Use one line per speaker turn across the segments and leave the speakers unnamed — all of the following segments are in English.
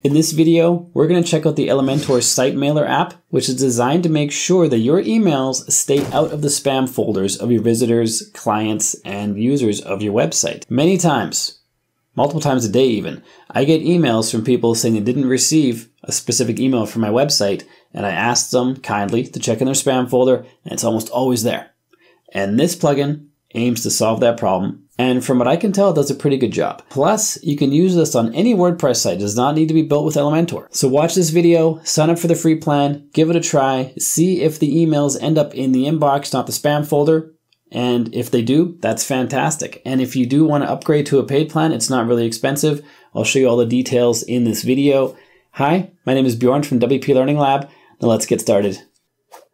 In this video, we're going to check out the Elementor Site Mailer app, which is designed to make sure that your emails stay out of the spam folders of your visitors, clients, and users of your website. Many times, multiple times a day even, I get emails from people saying they didn't receive a specific email from my website, and I asked them kindly to check in their spam folder, and it's almost always there. And this plugin aims to solve that problem and from what I can tell, it does a pretty good job. Plus, you can use this on any WordPress site. It does not need to be built with Elementor. So watch this video, sign up for the free plan, give it a try, see if the emails end up in the inbox, not the spam folder. And if they do, that's fantastic. And if you do want to upgrade to a paid plan, it's not really expensive. I'll show you all the details in this video. Hi, my name is Bjorn from WP Learning Lab. Now let's get started.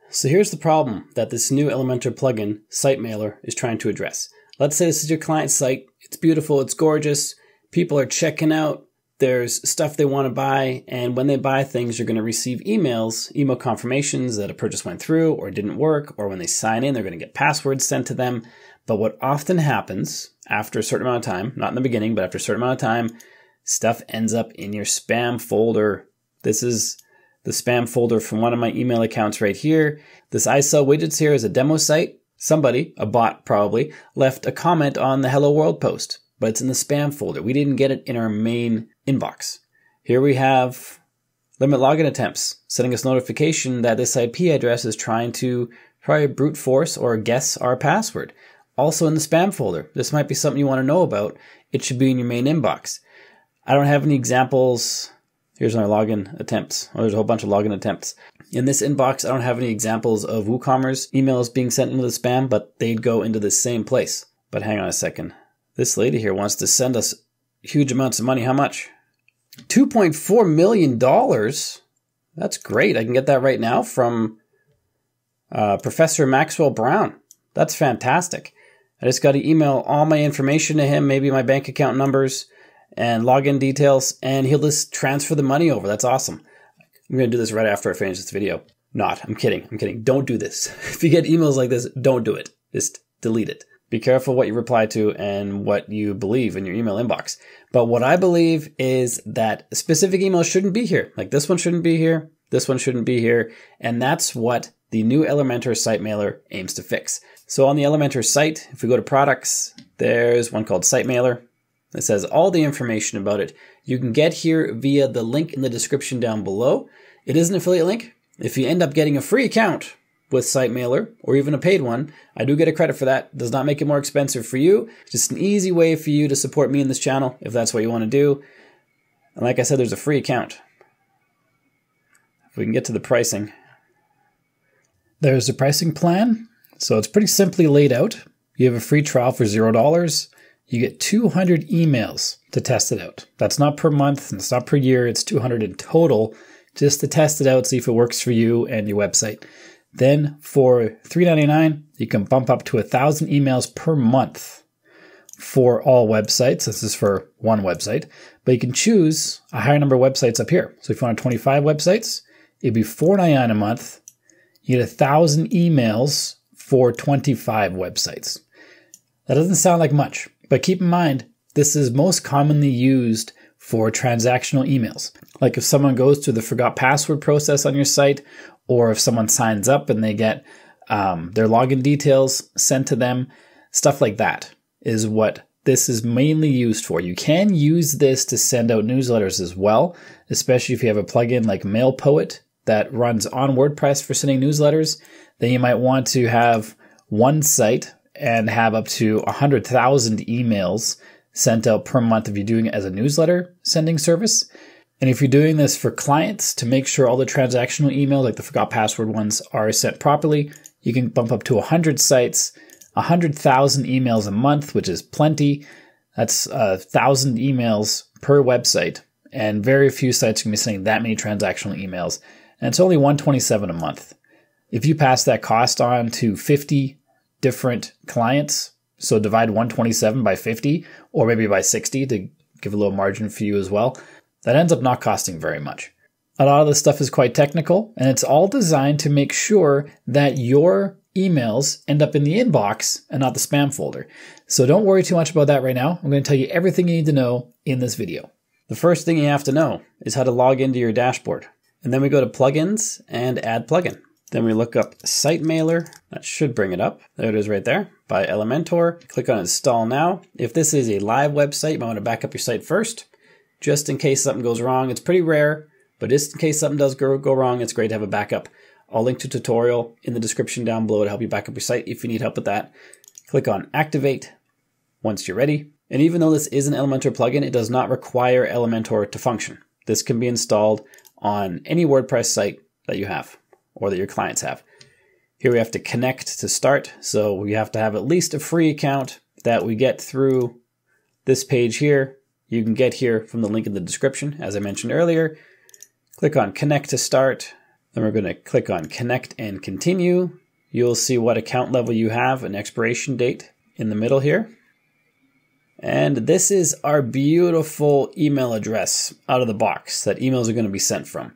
So here's the problem that this new Elementor plugin, SiteMailer, is trying to address. Let's say this is your client site. It's beautiful, it's gorgeous. People are checking out. There's stuff they want to buy. And when they buy things, you're going to receive emails, email confirmations that a purchase went through or didn't work. Or when they sign in, they're going to get passwords sent to them. But what often happens after a certain amount of time, not in the beginning, but after a certain amount of time, stuff ends up in your spam folder. This is the spam folder from one of my email accounts right here. This I sell widgets here is a demo site somebody, a bot probably, left a comment on the Hello World post, but it's in the spam folder. We didn't get it in our main inbox. Here we have limit login attempts, sending us notification that this IP address is trying to try brute force or guess our password. Also in the spam folder. This might be something you want to know about. It should be in your main inbox. I don't have any examples Here's my login attempts. Oh, there's a whole bunch of login attempts. In this inbox, I don't have any examples of WooCommerce emails being sent into the spam, but they'd go into the same place. But hang on a second. This lady here wants to send us huge amounts of money. How much? $2.4 million. That's great. I can get that right now from uh, Professor Maxwell Brown. That's fantastic. I just got to email all my information to him, maybe my bank account numbers, and login details, and he'll just transfer the money over. That's awesome. I'm going to do this right after I finish this video. Not. I'm kidding. I'm kidding. Don't do this. If you get emails like this, don't do it. Just delete it. Be careful what you reply to and what you believe in your email inbox. But what I believe is that specific emails shouldn't be here. Like this one shouldn't be here. This one shouldn't be here. And that's what the new Elementor site mailer aims to fix. So on the Elementor site, if we go to products, there's one called site mailer. It says all the information about it. You can get here via the link in the description down below. It is an affiliate link. If you end up getting a free account with SiteMailer or even a paid one, I do get a credit for that. Does not make it more expensive for you. Just an easy way for you to support me in this channel if that's what you want to do. And like I said, there's a free account. If we can get to the pricing. There's the pricing plan. So it's pretty simply laid out. You have a free trial for $0 you get 200 emails to test it out. That's not per month and it's not per year, it's 200 in total just to test it out, see if it works for you and your website. Then for $3.99, you can bump up to 1,000 emails per month for all websites. This is for one website, but you can choose a higher number of websites up here. So if you want 25 websites, it'd be $4.99 a month. You get 1,000 emails for 25 websites. That doesn't sound like much, but keep in mind, this is most commonly used for transactional emails. Like if someone goes through the forgot password process on your site, or if someone signs up and they get um, their login details sent to them, stuff like that is what this is mainly used for. You can use this to send out newsletters as well, especially if you have a plugin like MailPoet that runs on WordPress for sending newsletters. Then you might want to have one site and have up to 100,000 emails sent out per month if you're doing it as a newsletter sending service. And if you're doing this for clients to make sure all the transactional emails, like the forgot password ones, are sent properly, you can bump up to 100 sites, 100,000 emails a month, which is plenty. That's a thousand emails per website, and very few sites can be sending that many transactional emails. And it's only 127 a month. If you pass that cost on to 50 different clients. So divide 127 by 50 or maybe by 60 to give a little margin for you as well. That ends up not costing very much. A lot of this stuff is quite technical and it's all designed to make sure that your emails end up in the inbox and not the spam folder. So don't worry too much about that right now. I'm going to tell you everything you need to know in this video. The first thing you have to know is how to log into your dashboard. And then we go to plugins and add plugin. Then we look up SiteMailer. That should bring it up. There it is right there by Elementor. Click on install now. If this is a live website, you might want to back up your site first, just in case something goes wrong. It's pretty rare, but just in case something does go, go wrong, it's great to have a backup. I'll link to tutorial in the description down below to help you back up your site if you need help with that. Click on activate once you're ready. And even though this is an Elementor plugin, it does not require Elementor to function. This can be installed on any WordPress site that you have or that your clients have. Here we have to connect to start. So we have to have at least a free account that we get through this page here. You can get here from the link in the description, as I mentioned earlier. Click on connect to start. Then we're going to click on connect and continue. You'll see what account level you have, an expiration date in the middle here. And this is our beautiful email address out of the box that emails are going to be sent from.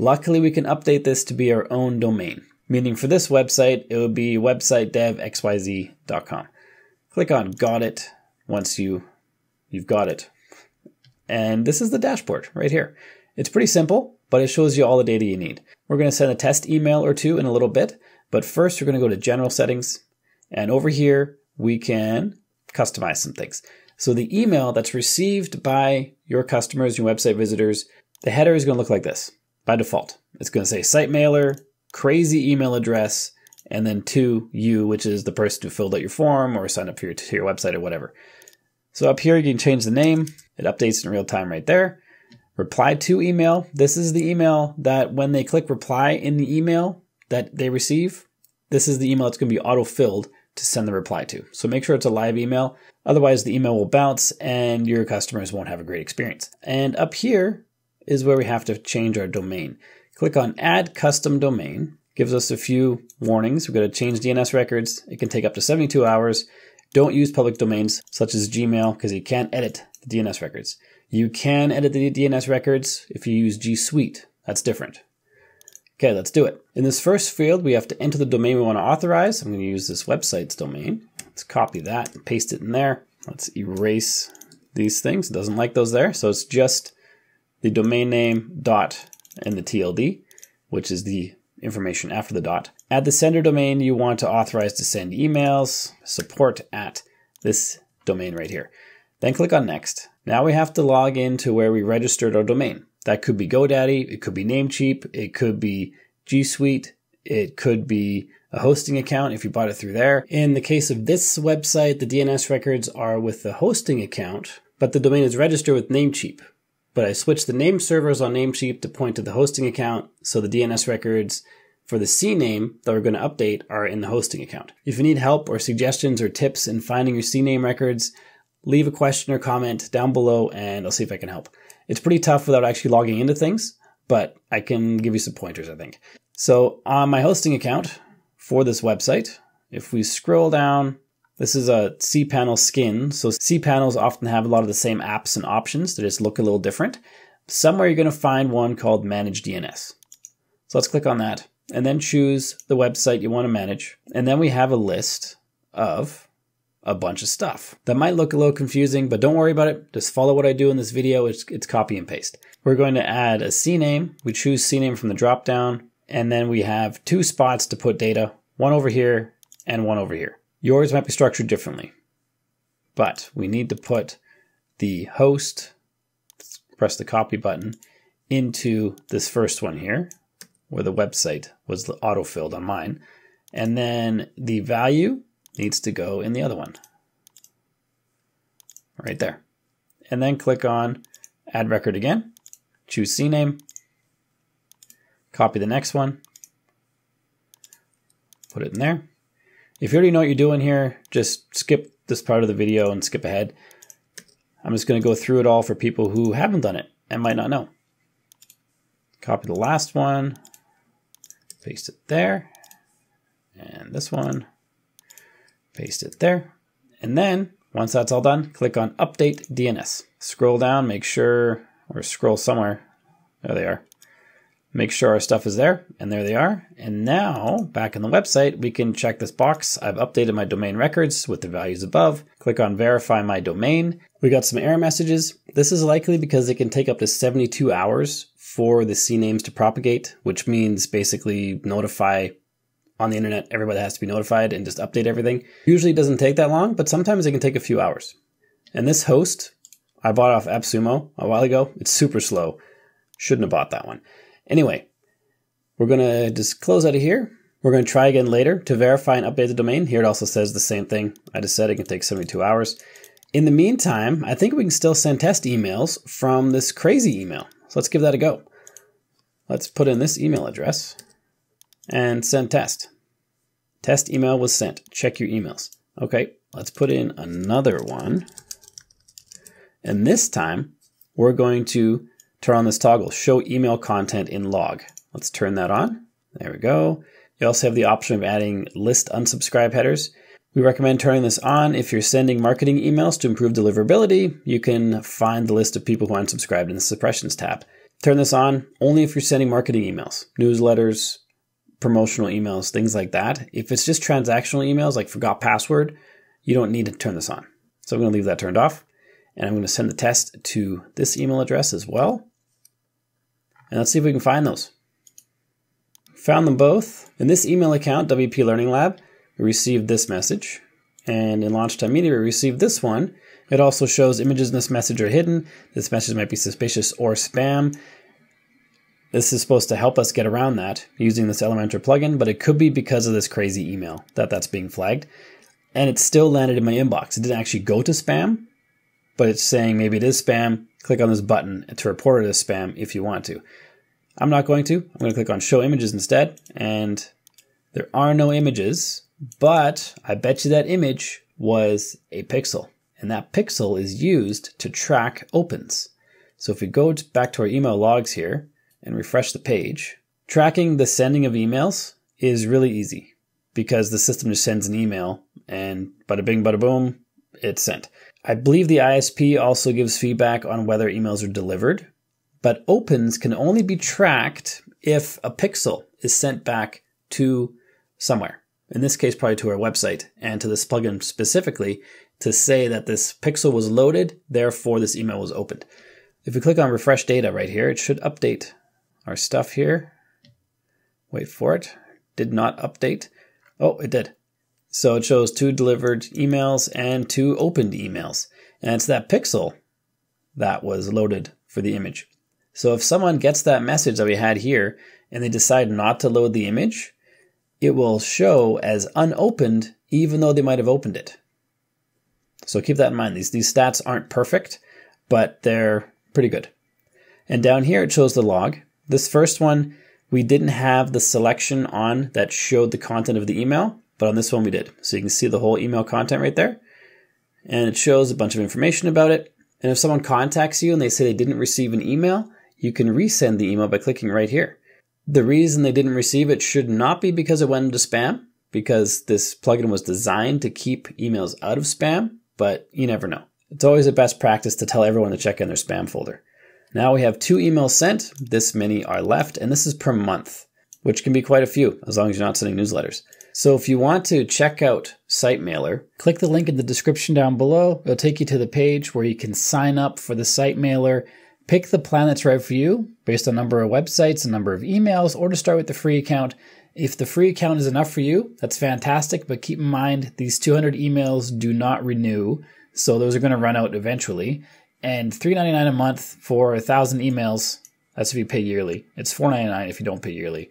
Luckily, we can update this to be our own domain, meaning for this website, it would be websitedevxyz.com. Click on Got It once you, you've got it. And this is the dashboard right here. It's pretty simple, but it shows you all the data you need. We're going to send a test email or two in a little bit, but first we're going to go to General Settings, and over here we can customize some things. So the email that's received by your customers, your website visitors, the header is going to look like this by default. It's going to say site mailer, crazy email address, and then to you, which is the person who filled out your form or signed up for your, to your website or whatever. So up here, you can change the name. It updates in real time right there. Reply to email. This is the email that when they click reply in the email that they receive, this is the email that's going to be auto-filled to send the reply to. So make sure it's a live email. Otherwise, the email will bounce and your customers won't have a great experience. And up here, is where we have to change our domain. Click on Add Custom Domain. Gives us a few warnings. We've got to change DNS records. It can take up to 72 hours. Don't use public domains such as Gmail because you can't edit the DNS records. You can edit the DNS records if you use G Suite. That's different. Okay, let's do it. In this first field, we have to enter the domain we want to authorize. I'm going to use this website's domain. Let's copy that and paste it in there. Let's erase these things. It doesn't like those there. So it's just the domain name dot and the TLD, which is the information after the dot. Add the sender domain you want to authorize to send emails, support at this domain right here. Then click on next. Now we have to log in to where we registered our domain. That could be GoDaddy, it could be Namecheap, it could be G Suite, it could be a hosting account if you bought it through there. In the case of this website, the DNS records are with the hosting account, but the domain is registered with Namecheap but I switched the name servers on Namecheap to point to the hosting account, so the DNS records for the CNAME that we're going to update are in the hosting account. If you need help or suggestions or tips in finding your CNAME records, leave a question or comment down below and I'll see if I can help. It's pretty tough without actually logging into things, but I can give you some pointers, I think. So on my hosting account for this website, if we scroll down this is a cPanel skin. So cPanels often have a lot of the same apps and options. They just look a little different. Somewhere you're going to find one called Manage DNS. So let's click on that and then choose the website you want to manage. And then we have a list of a bunch of stuff. That might look a little confusing, but don't worry about it. Just follow what I do in this video. It's, it's copy and paste. We're going to add a CNAME. We choose CNAME from the drop down, and then we have two spots to put data, one over here and one over here. Yours might be structured differently, but we need to put the host, press the copy button, into this first one here, where the website was auto-filled on mine. And then the value needs to go in the other one, right there. And then click on Add Record again, choose CNAME, copy the next one, put it in there, if you already know what you're doing here, just skip this part of the video and skip ahead. I'm just going to go through it all for people who haven't done it and might not know. Copy the last one, paste it there, and this one, paste it there. And then, once that's all done, click on Update DNS. Scroll down, make sure, or scroll somewhere, there they are. Make sure our stuff is there, and there they are. And now, back in the website, we can check this box. I've updated my domain records with the values above. Click on verify my domain. We got some error messages. This is likely because it can take up to 72 hours for the CNAMEs to propagate, which means basically notify on the internet, everybody has to be notified and just update everything. Usually it doesn't take that long, but sometimes it can take a few hours. And this host, I bought off AppSumo a while ago. It's super slow. Shouldn't have bought that one. Anyway, we're going to just close out of here. We're going to try again later to verify and update the domain. Here it also says the same thing. I just said it can take 72 hours. In the meantime, I think we can still send test emails from this crazy email. So let's give that a go. Let's put in this email address and send test. Test email was sent. Check your emails. Okay, let's put in another one. And this time, we're going to turn on this toggle, show email content in log. Let's turn that on. There we go. You also have the option of adding list unsubscribe headers. We recommend turning this on if you're sending marketing emails to improve deliverability. You can find the list of people who unsubscribed in the suppressions tab. Turn this on only if you're sending marketing emails, newsletters, promotional emails, things like that. If it's just transactional emails like forgot password, you don't need to turn this on. So I'm going to leave that turned off. And I'm going to send the test to this email address as well. And let's see if we can find those. Found them both. In this email account, WP Learning Lab, we received this message. And in Launchtime Media, we received this one. It also shows images in this message are hidden. This message might be suspicious or spam. This is supposed to help us get around that using this Elementor plugin, but it could be because of this crazy email that that's being flagged. And it still landed in my inbox. It didn't actually go to spam, but it's saying maybe it is spam. Click on this button to report it as spam if you want to. I'm not going to. I'm going to click on show images instead. And there are no images, but I bet you that image was a pixel. And that pixel is used to track opens. So if we go back to our email logs here, and refresh the page, tracking the sending of emails is really easy because the system just sends an email and bada bing, bada boom, it's sent. I believe the ISP also gives feedback on whether emails are delivered, but opens can only be tracked if a pixel is sent back to somewhere. In this case, probably to our website and to this plugin specifically to say that this pixel was loaded, therefore this email was opened. If we click on refresh data right here, it should update our stuff here. Wait for it. Did not update. Oh, it did. So it shows two delivered emails and two opened emails. And it's that pixel that was loaded for the image. So if someone gets that message that we had here and they decide not to load the image, it will show as unopened even though they might have opened it. So keep that in mind. These, these stats aren't perfect, but they're pretty good. And down here it shows the log. This first one, we didn't have the selection on that showed the content of the email, but on this one we did. So you can see the whole email content right there. And it shows a bunch of information about it. And if someone contacts you and they say they didn't receive an email, you can resend the email by clicking right here. The reason they didn't receive it should not be because it went into spam, because this plugin was designed to keep emails out of spam, but you never know. It's always a best practice to tell everyone to check in their spam folder. Now we have two emails sent. This many are left, and this is per month, which can be quite a few as long as you're not sending newsletters. So if you want to check out SiteMailer, click the link in the description down below. It'll take you to the page where you can sign up for the SiteMailer. Pick the plan that's right for you based on number of websites and number of emails, or to start with the free account. If the free account is enough for you, that's fantastic, but keep in mind these 200 emails do not renew, so those are going to run out eventually and three ninety nine a month for a thousand emails. That's if you pay yearly. It's four ninety nine if you don't pay yearly.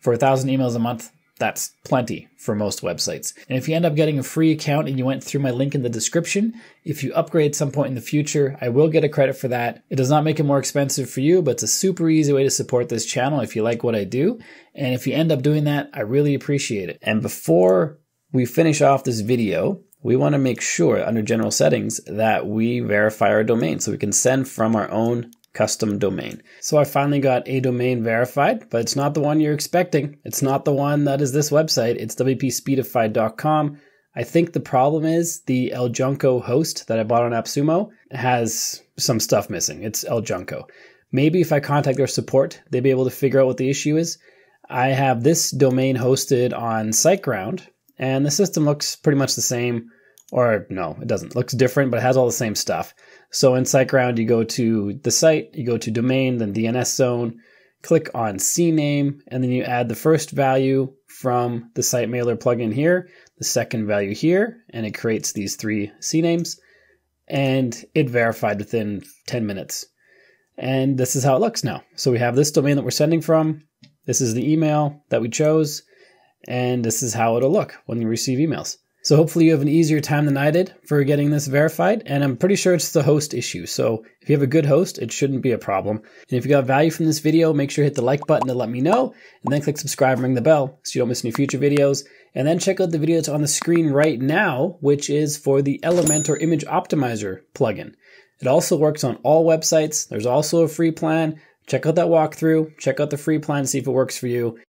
For a thousand emails a month, that's plenty for most websites. And if you end up getting a free account and you went through my link in the description, if you upgrade some point in the future, I will get a credit for that. It does not make it more expensive for you, but it's a super easy way to support this channel if you like what I do. And if you end up doing that, I really appreciate it. And before we finish off this video, we want to make sure under general settings that we verify our domain so we can send from our own custom domain. So I finally got a domain verified, but it's not the one you're expecting. It's not the one that is this website. It's wpspeedify.com. I think the problem is the El Junco host that I bought on AppSumo has some stuff missing. It's El Junco. Maybe if I contact their support, they'll be able to figure out what the issue is. I have this domain hosted on SiteGround, and the system looks pretty much the same. Or no, it doesn't. It looks different, but it has all the same stuff. So in SiteGround, you go to the site, you go to domain, then DNS zone, click on CNAME, and then you add the first value from the SiteMailer plugin here, the second value here, and it creates these three CNAMEs. And it verified within 10 minutes. And this is how it looks now. So we have this domain that we're sending from. This is the email that we chose. And this is how it'll look when you receive emails. So hopefully you have an easier time than I did for getting this verified. And I'm pretty sure it's the host issue. So if you have a good host, it shouldn't be a problem. And if you got value from this video, make sure to hit the like button to let me know. And then click subscribe and ring the bell so you don't miss any future videos. And then check out the video that's on the screen right now, which is for the Elementor Image Optimizer plugin. It also works on all websites. There's also a free plan. Check out that walkthrough. Check out the free plan see if it works for you.